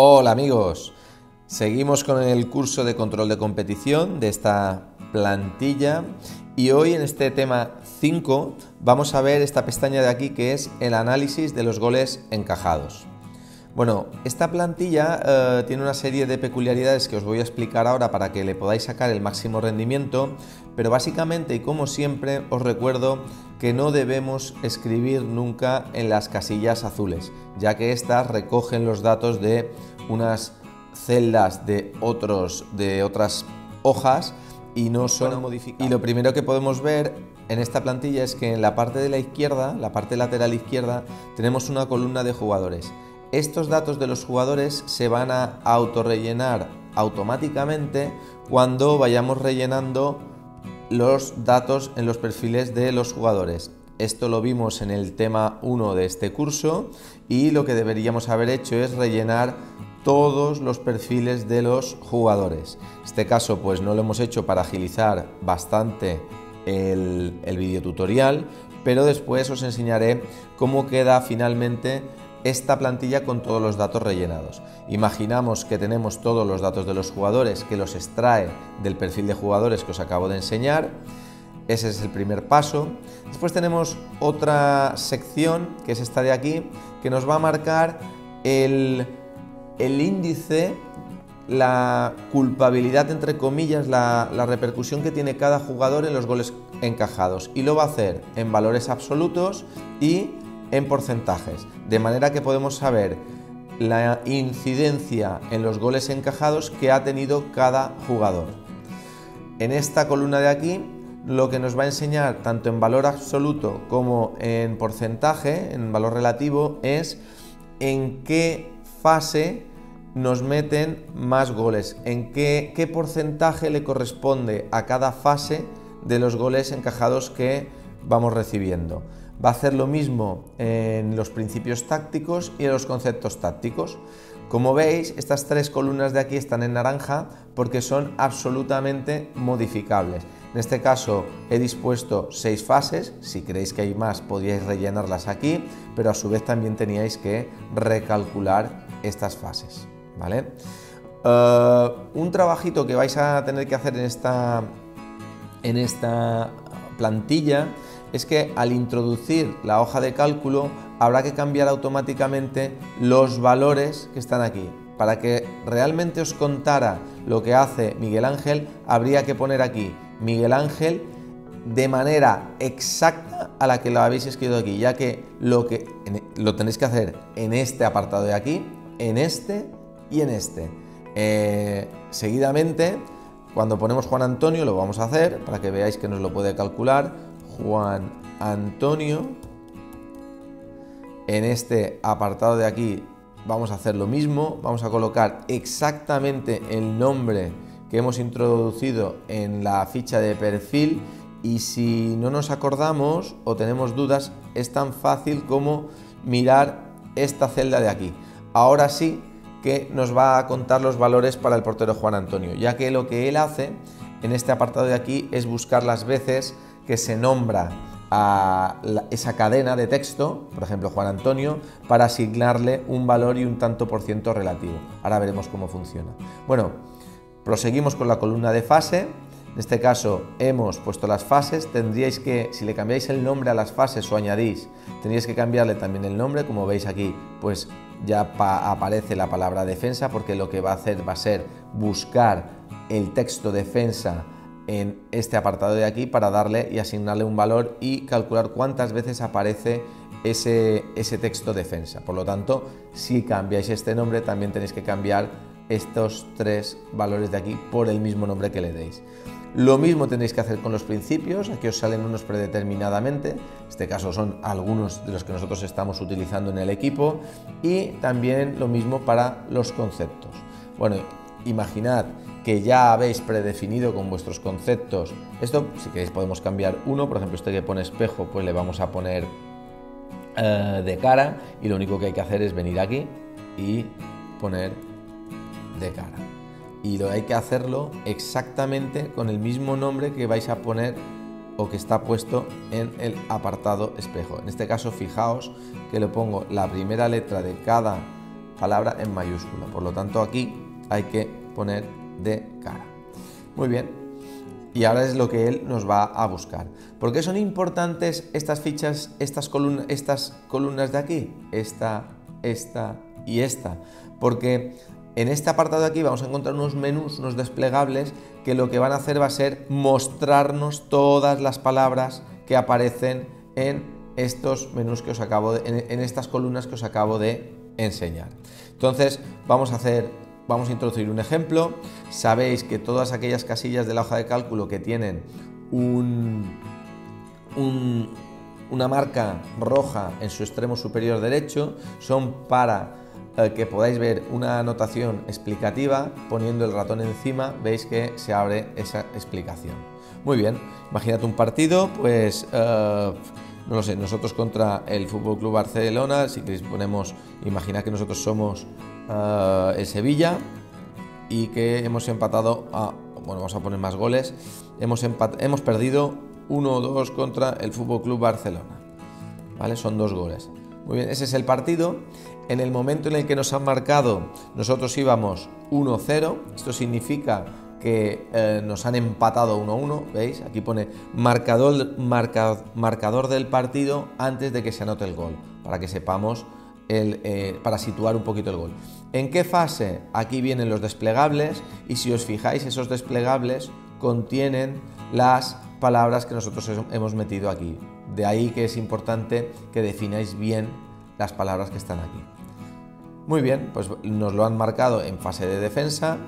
Hola amigos, seguimos con el curso de control de competición de esta plantilla y hoy en este tema 5 vamos a ver esta pestaña de aquí que es el análisis de los goles encajados. Bueno, esta plantilla eh, tiene una serie de peculiaridades que os voy a explicar ahora para que le podáis sacar el máximo rendimiento, pero básicamente y como siempre os recuerdo que no debemos escribir nunca en las casillas azules, ya que estas recogen los datos de unas celdas de, otros, de otras hojas y no son modificadas. Y lo primero que podemos ver en esta plantilla es que en la parte de la izquierda, la parte lateral izquierda, tenemos una columna de jugadores. Estos datos de los jugadores se van a autorrellenar automáticamente cuando vayamos rellenando los datos en los perfiles de los jugadores. Esto lo vimos en el tema 1 de este curso y lo que deberíamos haber hecho es rellenar todos los perfiles de los jugadores. Este caso pues no lo hemos hecho para agilizar bastante el, el video tutorial, pero después os enseñaré cómo queda finalmente esta plantilla con todos los datos rellenados. Imaginamos que tenemos todos los datos de los jugadores que los extrae del perfil de jugadores que os acabo de enseñar. Ese es el primer paso. Después tenemos otra sección, que es esta de aquí, que nos va a marcar el, el índice, la culpabilidad, entre comillas, la, la repercusión que tiene cada jugador en los goles encajados. Y lo va a hacer en valores absolutos y en porcentajes, de manera que podemos saber la incidencia en los goles encajados que ha tenido cada jugador. En esta columna de aquí lo que nos va a enseñar tanto en valor absoluto como en porcentaje, en valor relativo, es en qué fase nos meten más goles, en qué, porcentaje le corresponde a cada fase de los goles encajados que vamos recibiendo. Va a hacer lo mismo en los principios tácticos y en los conceptos tácticos. Como veis, estas tres columnas de aquí están en naranja porque son absolutamente modificables. En este caso he dispuesto seis fases, si creéis que hay más podíais rellenarlas aquí, pero a su vez también teníais que recalcular estas fases. ¿vale? Eh, un trabajito que vais a tener que hacer en esta, en esta plantilla es que al introducir la hoja de cálculo habrá que cambiar automáticamente los valores que están aquí. Para que realmente os contara lo que hace Miguel Ángel, habría que poner aquí Miguel Ángel de manera exacta a la que lo habéis escrito aquí, ya que lo, que, lo tenéis que hacer en este apartado de aquí, en este y en este. Eh, seguidamente, cuando ponemos Juan Antonio, lo vamos a hacer para que veáis que nos lo puede calcular Juan Antonio. En este apartado de aquí vamos a hacer lo mismo, vamos a colocar exactamente el nombre que hemos introducido en la ficha de perfil y si no nos acordamos o tenemos dudas es tan fácil como mirar esta celda de aquí. Ahora sí que nos va a contar los valores para el portero Juan Antonio, ya que lo que él hace en este apartado de aquí es buscar las veces que se nombra a esa cadena de texto, por ejemplo Juan Antonio, para asignarle un valor y un tanto por ciento relativo. Ahora veremos cómo funciona. Bueno, proseguimos con la columna de fase. En este caso hemos puesto las fases, tendríais que, si le cambiáis el nombre a las fases o añadís, tendríais que cambiarle también el nombre, como veis aquí, pues ya aparece la palabra defensa, porque lo que va a hacer va a ser buscar el texto defensa en este apartado de aquí para darle y asignarle un valor y calcular cuántas veces aparece ese, ese texto defensa. Por lo tanto, si cambiáis este nombre, también tenéis que cambiar estos tres valores de aquí por el mismo nombre que le deis. Lo mismo tenéis que hacer con los principios, aquí os salen unos predeterminadamente, en este caso son algunos de los que nosotros estamos utilizando en el equipo, y también lo mismo para los conceptos. Bueno, imaginad que ya habéis predefinido con vuestros conceptos. Esto, si queréis, podemos cambiar uno. Por ejemplo, este que pone espejo, pues le vamos a poner eh, de cara. Y lo único que hay que hacer es venir aquí y poner de cara. Y lo hay que hacerlo exactamente con el mismo nombre que vais a poner o que está puesto en el apartado espejo. En este caso, fijaos que le pongo la primera letra de cada palabra en mayúscula. Por lo tanto, aquí hay que poner de cara. Muy bien. Y ahora es lo que él nos va a buscar. ¿Por qué son importantes estas fichas, estas, columnas, estas columnas de aquí? Esta, esta y esta. Porque en este apartado de aquí vamos a encontrar unos menús, unos desplegables, que lo que van a hacer va a ser mostrarnos todas las palabras que aparecen en estos menús que os acabo de, en estas columnas que os acabo de enseñar. Entonces, vamos a hacer vamos a introducir un ejemplo. Sabéis que todas aquellas casillas de la hoja de cálculo que tienen un, una marca roja en su extremo superior derecho son para eh, que podáis ver una anotación explicativa poniendo el ratón encima, veis que se abre esa explicación. Muy bien, imagínate un partido, pues eh, no lo sé, nosotros contra el Fútbol Club Barcelona, si queréis ponemos, imaginad que nosotros somos uh, Sevilla y que hemos empatado a, bueno, vamos a poner más goles, hemos, hemos perdido 1-2 contra el Fútbol Club Barcelona, ¿vale? Son dos goles. Muy bien, ese es el partido. En el momento en el que nos han marcado, nosotros íbamos 1-0, esto significa que eh, nos han empatado 1-1, ¿veis? Aquí pone marcador del partido antes de que se anote el gol, para que sepamos, eh, para situar un poquito el gol. ¿En qué fase? Aquí vienen los desplegables y si os fijáis, esos desplegables contienen las palabras que nosotros hemos metido aquí. De ahí que es importante que defináis bien las palabras que están aquí. Muy bien, pues nos lo han marcado en fase de defensa,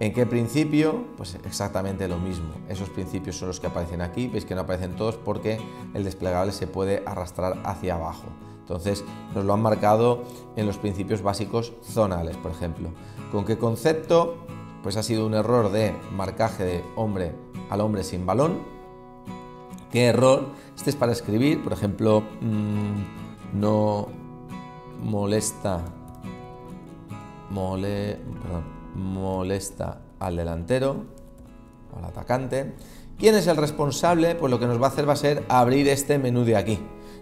¿En qué principio? Pues exactamente lo mismo. Esos principios son los que aparecen aquí. Veis que no aparecen todos porque el desplegable se puede arrastrar hacia abajo. Entonces nos lo han marcado en los principios básicos zonales, por ejemplo. ¿Con qué concepto? Pues ha sido un error de marcaje de hombre al hombre sin balón. ¿Qué error? Este es para escribir, por ejemplo, mm, no molesta, mole, molesta al delantero o al atacante. ¿Quién es el responsable? Pues lo que nos va a hacer va a ser abrir este menú de aquí.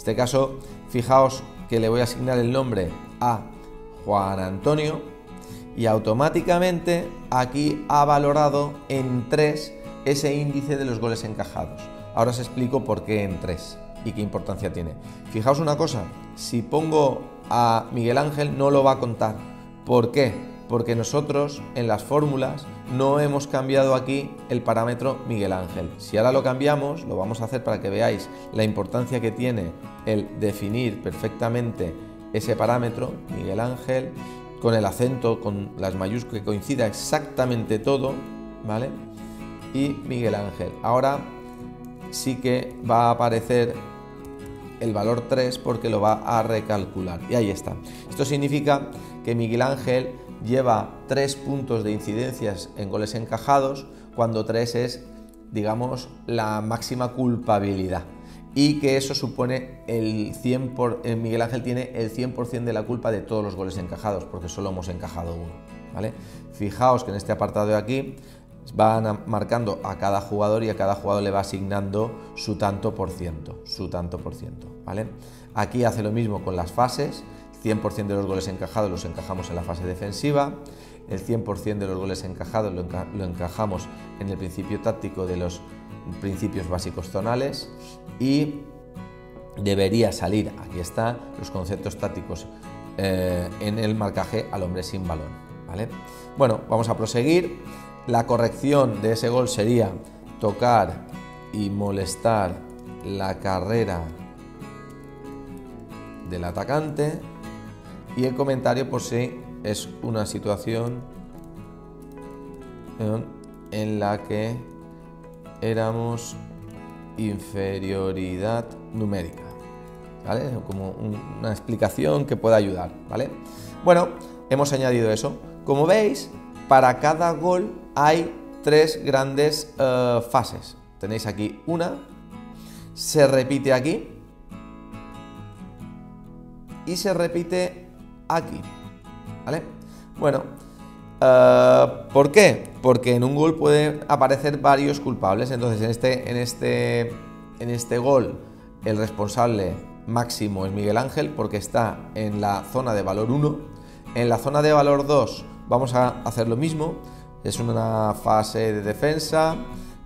Este caso, fijaos que le voy a asignar el nombre a Juan Antonio y automáticamente aquí ha valorado en 3 ese índice de los goles encajados. Ahora os explico por qué en 3 y qué importancia tiene. Fijaos una cosa, si pongo a Miguel Ángel no lo va a contar. ¿Por qué? Porque nosotros en las fórmulas no hemos cambiado aquí el parámetro Miguel Ángel. Si ahora lo cambiamos, lo vamos a hacer para que veáis la importancia que tiene el definir perfectamente ese parámetro, Miguel Ángel, con el acento, con las mayúsculas, que coincida exactamente todo, ¿vale? Y Miguel Ángel. Ahora sí que va a aparecer el valor 3 porque lo va a recalcular. Y ahí está. Esto significa que Miguel Ángel lleva tres puntos de incidencias en goles encajados, cuando tres es, digamos, la máxima culpabilidad. Y que eso supone el 100%, por, eh, Miguel Ángel tiene el 100% de la culpa de todos los goles encajados, porque solo hemos encajado uno. ¿vale? Fijaos que en este apartado de aquí van marcando a cada jugador y a cada jugador le va asignando su tanto por ciento, su tanto por ciento, ¿vale? Aquí hace lo mismo con las fases, 100% de los goles encajados los encajamos en la fase defensiva, el 100% de los goles encajados lo, encajamos en el principio táctico de los principios básicos zonales y debería salir, aquí está, los conceptos tácticos eh, en el marcaje al hombre sin balón. ¿vale? Bueno, vamos a proseguir. La corrección de ese gol sería tocar y molestar la carrera del atacante y el comentario por sí es una situación en la que éramos inferioridad numérica. ¿Vale? Como una explicación que pueda ayudar, ¿vale? Bueno, hemos añadido eso. Como veis, para cada gol hay tres grandes eh, fases. Tenéis aquí una, se repite aquí y se repite aquí. ¿Vale? Bueno, eh, ¿por qué? Porque en un gol pueden aparecer varios culpables. Entonces, en este, en este, en este gol, el responsable máximo es Miguel Ángel porque está en la zona de valor 1. En la zona de valor 2 vamos a hacer lo mismo, es una fase de defensa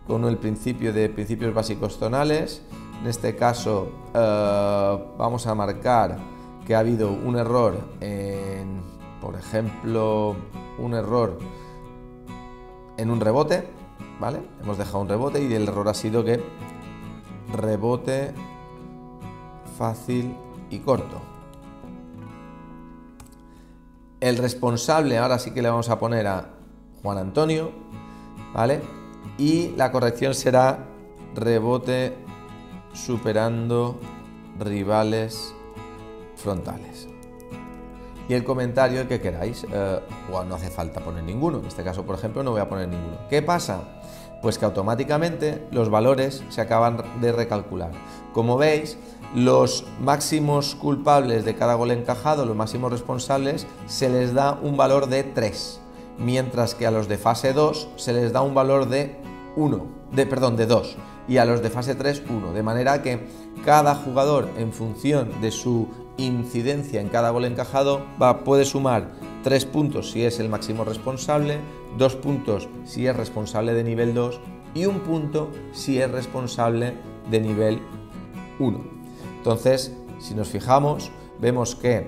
con el principio de principios básicos zonales. En este caso eh, vamos a marcar que ha habido un error en, por ejemplo, un error en un rebote, ¿vale? Hemos dejado un rebote y el error ha sido que rebote fácil y corto. El responsable ahora sí que le vamos a poner a Juan Antonio, ¿vale? Y la corrección será rebote superando rivales frontales. Y el comentario que queráis, eh, no hace falta poner ninguno, en este caso por ejemplo no voy a poner ninguno. ¿Qué pasa? Pues que automáticamente los valores se acaban de recalcular. Como veis, los máximos culpables de cada gol encajado, los máximos responsables, se les da un valor de 3, mientras que a los de fase 2 se les da un valor de 1, de perdón, de 2, y a los de fase 3 1, de manera que cada jugador en función de su incidencia en cada gol encajado puede sumar 3 puntos si es el máximo responsable, 2 puntos si es responsable de nivel 2 y un punto si es responsable de nivel 1. Entonces, si nos fijamos, vemos que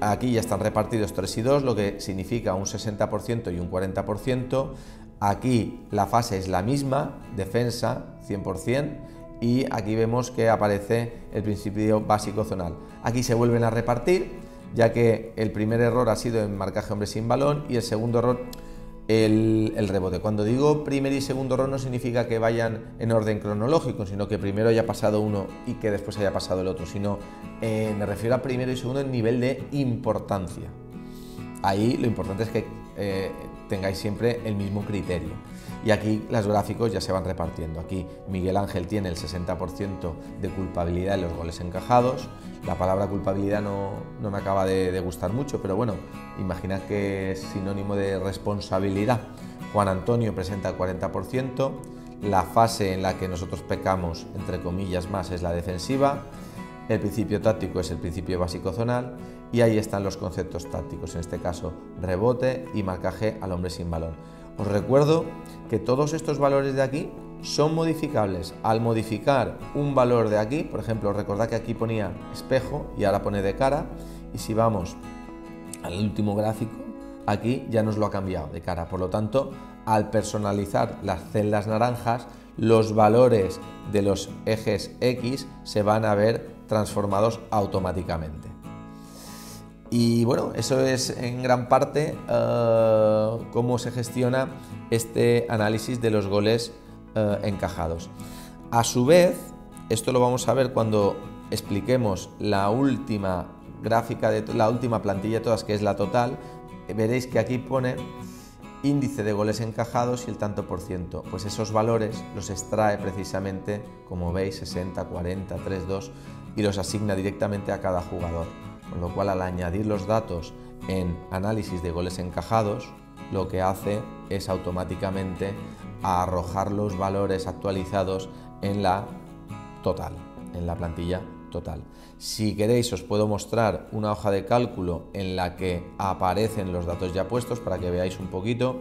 aquí ya están repartidos 3 y 2, lo que significa un 60% y un 40%. Aquí la fase es la misma, defensa 100%, y aquí vemos que aparece el principio básico zonal. Aquí se vuelven a repartir, ya que el primer error ha sido en marcaje hombre sin balón y el segundo error el, rebote. Cuando digo primer y segundo error no significa que vayan en orden cronológico, sino que primero haya pasado uno y que después haya pasado el otro, sino eh, me refiero a primero y segundo en nivel de importancia. Ahí lo importante es que eh, tengáis siempre el mismo criterio. Y aquí los gráficos ya se van repartiendo. Aquí Miguel Ángel tiene el 60% de culpabilidad en los goles encajados. La palabra culpabilidad no, me acaba de, gustar mucho, pero bueno, imagina que es sinónimo de responsabilidad. Juan Antonio presenta el 40%. La fase en la que nosotros pecamos, entre comillas, más es la defensiva. El principio táctico es el principio básico zonal y ahí están los conceptos tácticos, en este caso rebote y marcaje al hombre sin balón. Os recuerdo que todos estos valores de aquí son modificables. Al modificar un valor de aquí, por ejemplo, recordad que aquí ponía espejo y ahora pone de cara, y si vamos al último gráfico, aquí ya nos lo ha cambiado de cara. Por lo tanto, al personalizar las celdas naranjas, los valores de los ejes X se van a ver transformados automáticamente. Y bueno, eso es en gran parte eh, cómo se gestiona este análisis de los goles eh, encajados. A su vez, esto lo vamos a ver cuando expliquemos la última gráfica de la última plantilla de todas, que es la total. Veréis que aquí pone índice de goles encajados y el tanto por ciento. Pues esos valores los extrae precisamente, como veis, 60, 40, 3, 2 y los asigna directamente a cada jugador con lo cual al añadir los datos en análisis de goles encajados, lo que hace es automáticamente arrojar los valores actualizados en la total, en la plantilla total. Si queréis os puedo mostrar una hoja de cálculo en la que aparecen los datos ya puestos para que veáis un poquito.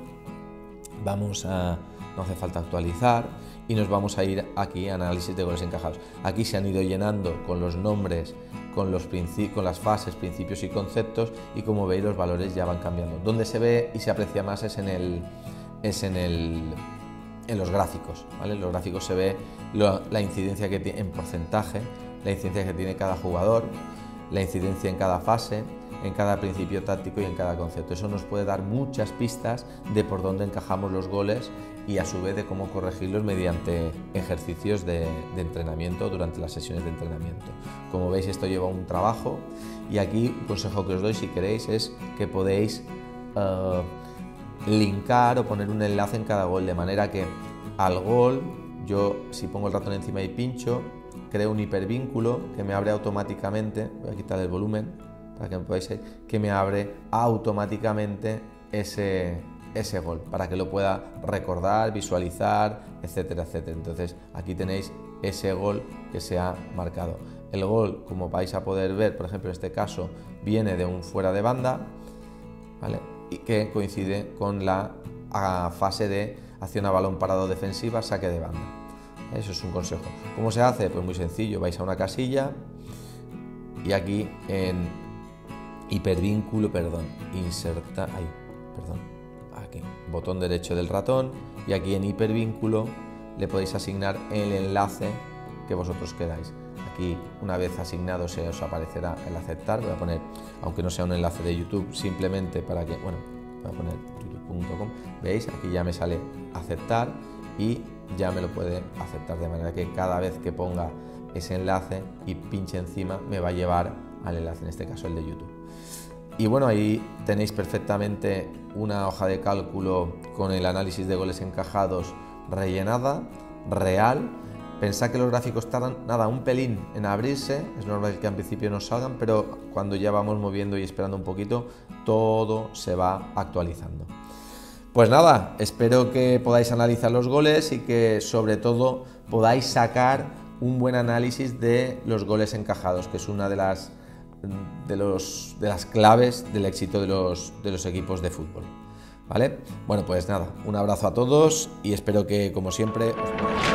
Vamos a, no hace falta actualizar y nos vamos a ir aquí a análisis de goles encajados. Aquí se han ido llenando con los nombres con, los con las fases, principios y conceptos y como veis los valores ya van cambiando. Donde se ve y se aprecia más es en, el, es en, el, en los gráficos. ¿vale? En los gráficos se ve la incidencia que tiene en porcentaje, la incidencia que tiene cada jugador, la incidencia en cada fase, en cada principio táctico y en cada concepto. Eso nos puede dar muchas pistas de por dónde encajamos los goles y a su vez de cómo corregirlos mediante ejercicios de, entrenamiento durante las sesiones de entrenamiento. Como veis esto lleva un trabajo y aquí un consejo que os doy si queréis es que podéis uh, linkar o poner un enlace en cada gol de manera que al gol yo si pongo el ratón encima y pincho creo un hipervínculo que me abre automáticamente, voy a quitar el volumen para que me podáis que me abre automáticamente ese, ese gol, para que lo pueda recordar, visualizar, etcétera, etcétera. Entonces aquí tenéis ese gol que se ha marcado. El gol, como vais a poder ver, por ejemplo, en este caso, viene de un fuera de banda ¿vale? Y que coincide con la fase de acción a balón parado defensiva, saque de banda. Eso es un consejo. ¿Cómo se hace? Pues muy sencillo, vais a una casilla y aquí en hipervínculo, perdón, inserta, ahí, perdón, aquí, botón derecho del ratón y aquí en hipervínculo le podéis asignar el enlace que vosotros queráis. Aquí una vez asignado se os aparecerá el aceptar, voy a poner, aunque no sea un enlace de YouTube, simplemente para que, bueno, voy a poner youtube.com, veis, aquí ya me sale aceptar y ya me lo puede aceptar. De manera que cada vez que ponga ese enlace y pinche encima me va a llevar al enlace, en este caso el de YouTube. Y bueno, ahí tenéis perfectamente una hoja de cálculo con el análisis de goles encajados rellenada, real. Pensad que los gráficos tardan nada, un pelín en abrirse, es normal que al principio no salgan, pero cuando ya vamos moviendo y esperando un poquito, todo se va actualizando. Pues nada, espero que podáis analizar los goles y que sobre todo podáis sacar un buen análisis de los goles encajados, que es una de las, de los, de las claves del éxito de los, de los equipos de fútbol. ¿Vale? Bueno, pues nada, un abrazo a todos y espero que, como siempre, os...